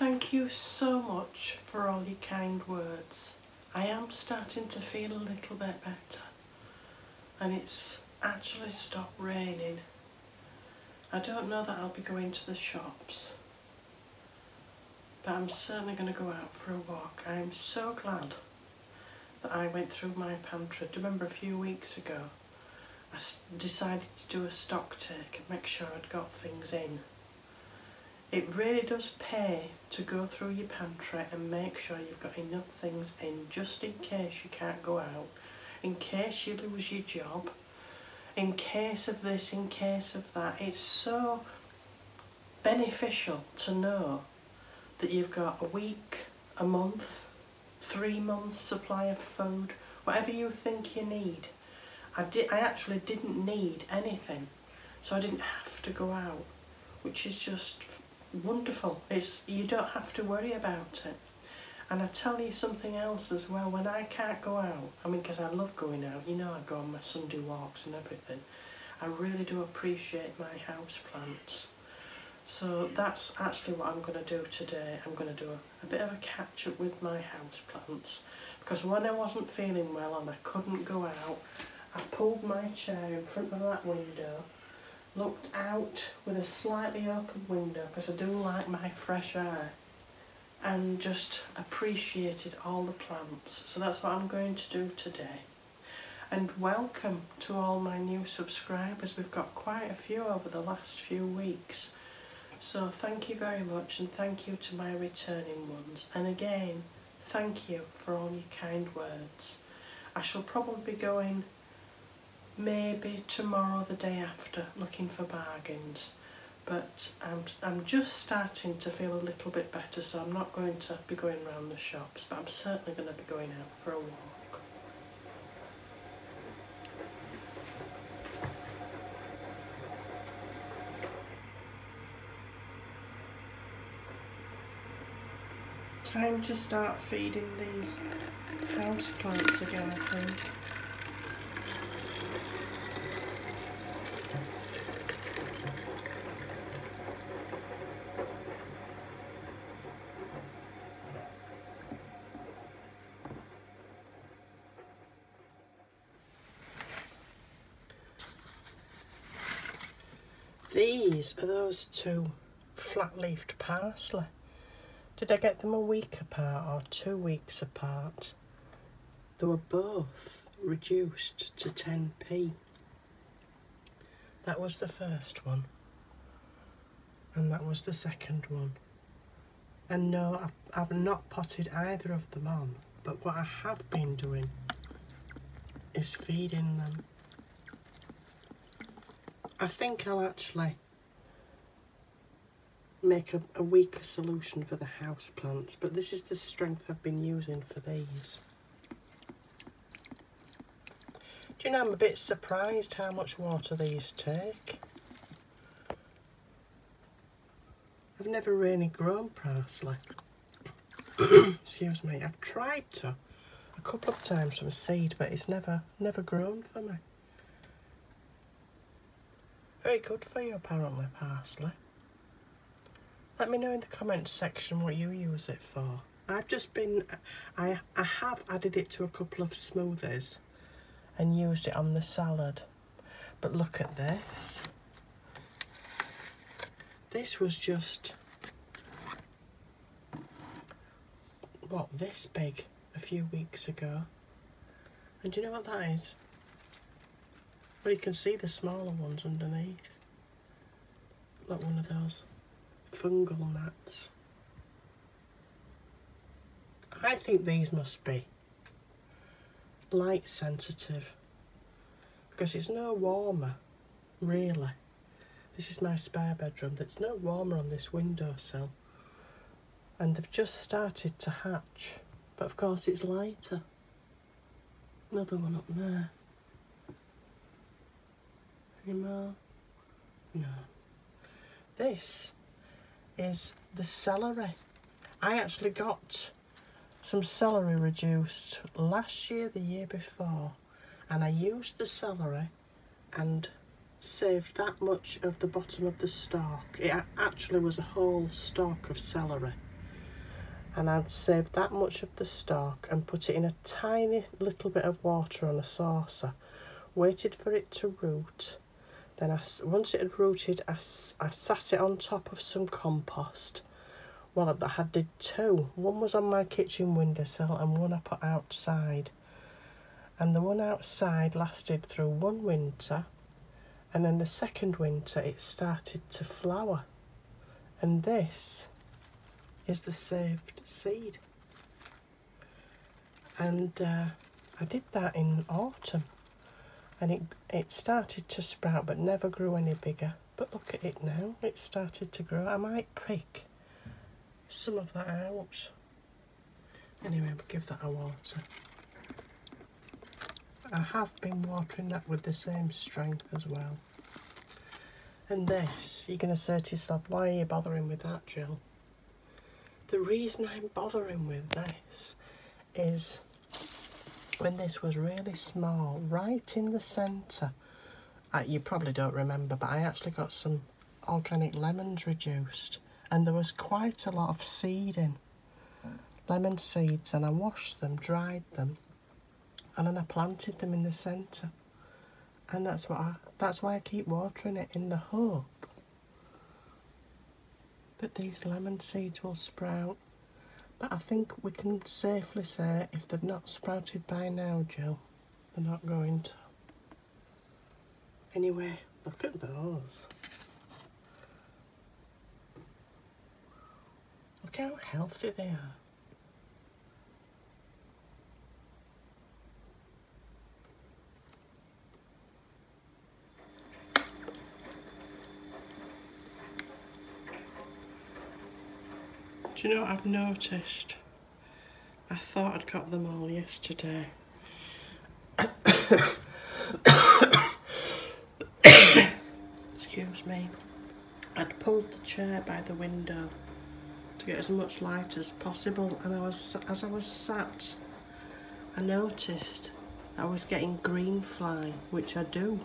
Thank you so much for all your kind words. I am starting to feel a little bit better and it's actually stopped raining. I don't know that I'll be going to the shops but I'm certainly going to go out for a walk. I'm so glad that I went through my pantry. Do you remember a few weeks ago I decided to do a stock take and make sure I'd got things in. It really does pay to go through your pantry and make sure you've got enough things in just in case you can't go out, in case you lose your job, in case of this, in case of that. It's so beneficial to know that you've got a week, a month, three months supply of food, whatever you think you need. I, did, I actually didn't need anything, so I didn't have to go out, which is just wonderful. It's You don't have to worry about it. And I tell you something else as well, when I can't go out, I mean, because I love going out, you know I go on my Sunday walks and everything, I really do appreciate my house plants. So that's actually what I'm going to do today. I'm going to do a, a bit of a catch up with my house plants because when I wasn't feeling well and I couldn't go out, I pulled my chair in front of that window, looked out with a slightly open window because I do like my fresh air and just appreciated all the plants. So that's what I'm going to do today. And welcome to all my new subscribers. We've got quite a few over the last few weeks. So thank you very much and thank you to my returning ones. And again, thank you for all your kind words. I shall probably be going maybe tomorrow the day after looking for bargains but I'm, I'm just starting to feel a little bit better so I'm not going to be going around the shops but I'm certainly going to be going out for a walk. Time to start feeding these house plants again, I think. These are those two flat-leafed parsley. Did I get them a week apart or two weeks apart? They were both reduced to 10p. That was the first one. And that was the second one. And no, I've, I've not potted either of them on. But what I have been doing is feeding them. I think I'll actually make a, a weaker solution for the house plants, but this is the strength I've been using for these. Do you know, I'm a bit surprised how much water these take. I've never really grown parsley. Excuse me. I've tried to a couple of times from seed, but it's never, never grown for me. Very good for you, apparently, parsley. Let me know in the comments section what you use it for. I've just been, I, I have added it to a couple of smoothies and used it on the salad. But look at this. This was just, what, this big a few weeks ago. And do you know what that is? Well, you can see the smaller ones underneath. Like one of those fungal gnats. I think these must be light sensitive because it's no warmer really. This is my spare bedroom. There's no warmer on this windowsill and they've just started to hatch but of course it's lighter. Another one up there. Any more? No. This is the celery. I actually got some celery reduced last year, the year before, and I used the celery and saved that much of the bottom of the stalk. It actually was a whole stalk of celery and I'd saved that much of the stalk and put it in a tiny little bit of water on a saucer, waited for it to root. Then I, once it had rooted, I, I sat it on top of some compost. Well, I had did two. One was on my kitchen windowsill and one I put outside. And the one outside lasted through one winter and then the second winter it started to flower. And this is the saved seed. And uh, I did that in autumn and it, it started to sprout but never grew any bigger. But look at it now, it started to grow. I might prick some of that out. Anyway, we'll give that a water. I have been watering that with the same strength as well. And this, you're going to say to yourself, why are you bothering with that, Jill? The reason I'm bothering with this is when this was really small, right in the centre, you probably don't remember, but I actually got some organic lemons reduced and there was quite a lot of seed in, lemon seeds, and I washed them, dried them, and then I planted them in the centre. And that's what I, that's why I keep watering it in the hope that these lemon seeds will sprout. But I think we can safely say if they've not sprouted by now, Jill, they're not going to. Anyway, look at those. Look how healthy they are. Do you know what I've noticed? I thought I'd got them all yesterday. Excuse me. I'd pulled the chair by the window to get as much light as possible and I was as I was sat I noticed I was getting green fly which I do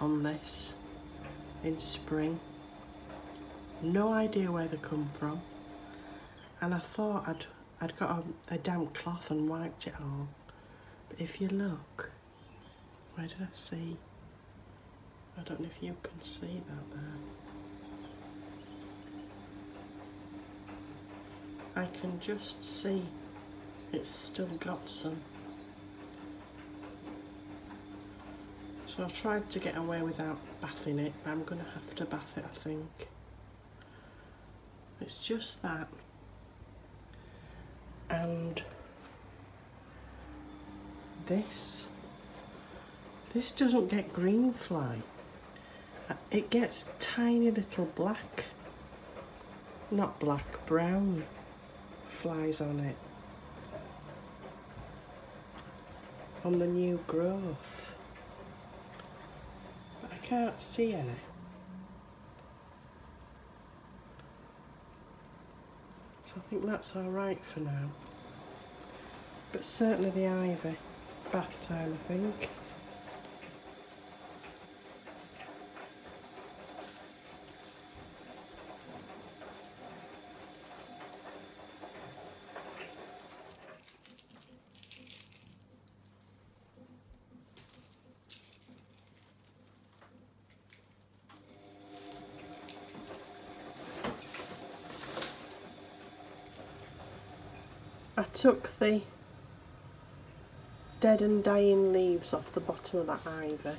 on this in spring. No idea where they come from and I thought I'd I'd got a, a damp cloth and wiped it all. But if you look where did I see? I don't know if you can see that there. I can just see it's still got some. So I tried to get away without bathing it but I'm going to have to bath it I think. It's just that and this. This doesn't get green fly. It gets tiny little black not black brown flies on it. On the new growth. I can't see any. So I think that's alright for now. But certainly the ivy, bath time I think. I took the dead and dying leaves off the bottom of that ivy.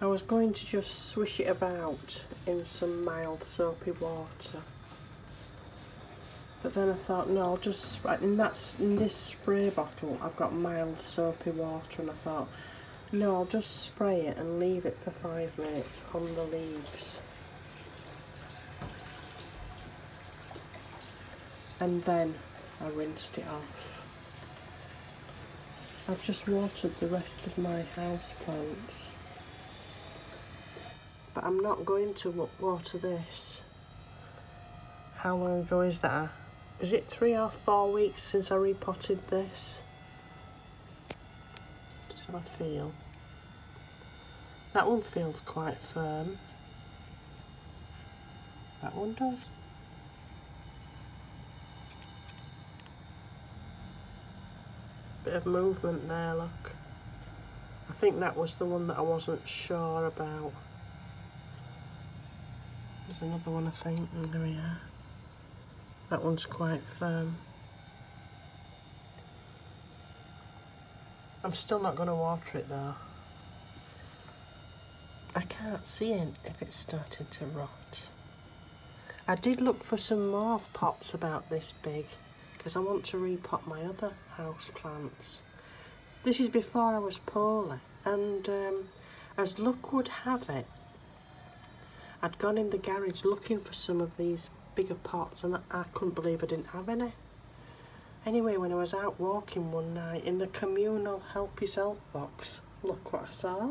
I was going to just swish it about in some mild soapy water. But then I thought, no, I'll just, in, that, in this spray bottle I've got mild soapy water and I thought, no, I'll just spray it and leave it for five minutes on the leaves. and then I rinsed it off. I've just watered the rest of my house plants but I'm not going to water this. How long ago is that? Is it three or four weeks since I repotted this? Just have a feel. That one feels quite firm. That one does. Bit of movement there, look. I think that was the one that I wasn't sure about. There's another one I think, and there we are. That one's quite firm. I'm still not going to water it though. I can't see it if it's started to rot. I did look for some more pots about this big because I want to repot my other house plants. This is before I was poorly and um, as luck would have it I'd gone in the garage looking for some of these bigger pots and I couldn't believe I didn't have any. Anyway, when I was out walking one night in the communal help yourself box, look what I saw.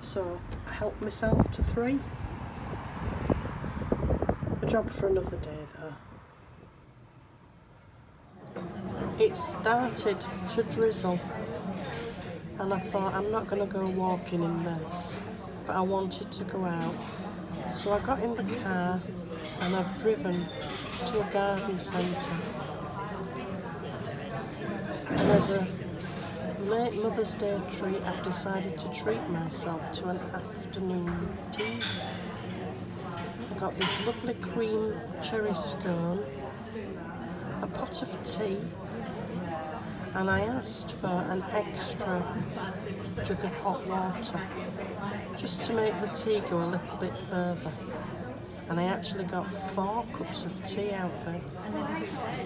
So I helped myself to three. A job for another day though. It started to drizzle and I thought I'm not going to go walking in this but I wanted to go out so I got in the car and I've driven to a garden centre and as a late Mother's Day treat I've decided to treat myself to an afternoon tea. I got this lovely cream cherry scone a pot of tea and I asked for an extra jug of hot water just to make the tea go a little bit further. And I actually got four cups of tea out there.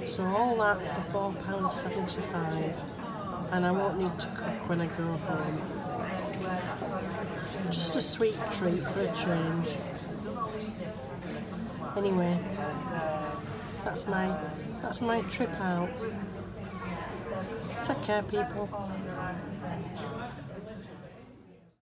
So all that for £4.75 and I won't need to cook when I go home. Just a sweet treat for a change. Anyway that's my that's my trip out. Take care, people.